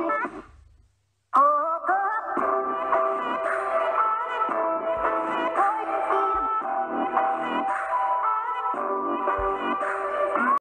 Mommy.